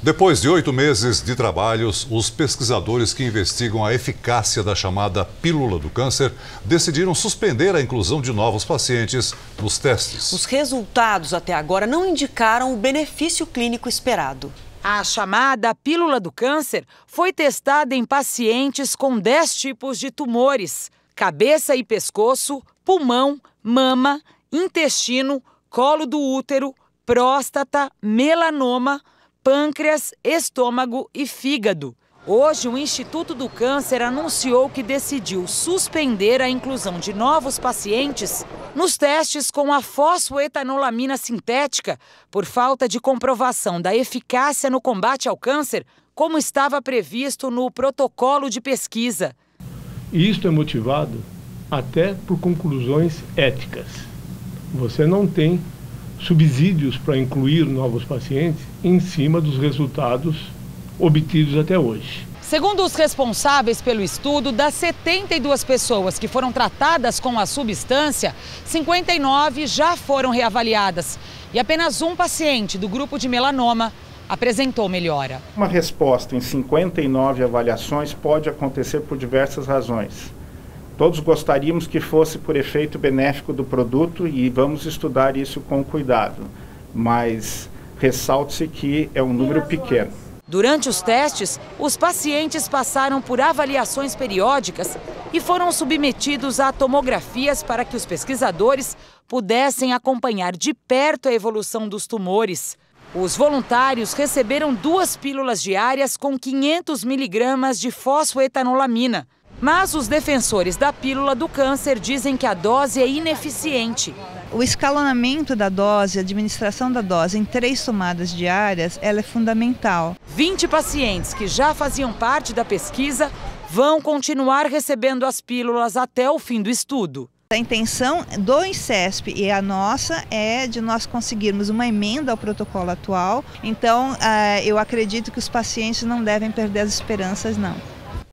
Depois de oito meses de trabalhos, os pesquisadores que investigam a eficácia da chamada pílula do câncer decidiram suspender a inclusão de novos pacientes nos testes. Os resultados até agora não indicaram o benefício clínico esperado. A chamada pílula do câncer foi testada em pacientes com 10 tipos de tumores: cabeça e pescoço, pulmão, mama, intestino, colo do útero, próstata, melanoma pâncreas, estômago e fígado. Hoje, o Instituto do Câncer anunciou que decidiu suspender a inclusão de novos pacientes nos testes com a fosfoetanolamina sintética por falta de comprovação da eficácia no combate ao câncer, como estava previsto no protocolo de pesquisa. Isto é motivado até por conclusões éticas. Você não tem subsídios para incluir novos pacientes em cima dos resultados obtidos até hoje. Segundo os responsáveis pelo estudo, das 72 pessoas que foram tratadas com a substância, 59 já foram reavaliadas e apenas um paciente do grupo de melanoma apresentou melhora. Uma resposta em 59 avaliações pode acontecer por diversas razões. Todos gostaríamos que fosse por efeito benéfico do produto e vamos estudar isso com cuidado, mas ressalte-se que é um número pequeno. Durante os testes, os pacientes passaram por avaliações periódicas e foram submetidos a tomografias para que os pesquisadores pudessem acompanhar de perto a evolução dos tumores. Os voluntários receberam duas pílulas diárias com 500 miligramas de fosfoetanolamina mas os defensores da pílula do câncer dizem que a dose é ineficiente. O escalonamento da dose, a administração da dose em três tomadas diárias, ela é fundamental. 20 pacientes que já faziam parte da pesquisa vão continuar recebendo as pílulas até o fim do estudo. A intenção do INCESP e a nossa é de nós conseguirmos uma emenda ao protocolo atual. Então, eh, eu acredito que os pacientes não devem perder as esperanças, não.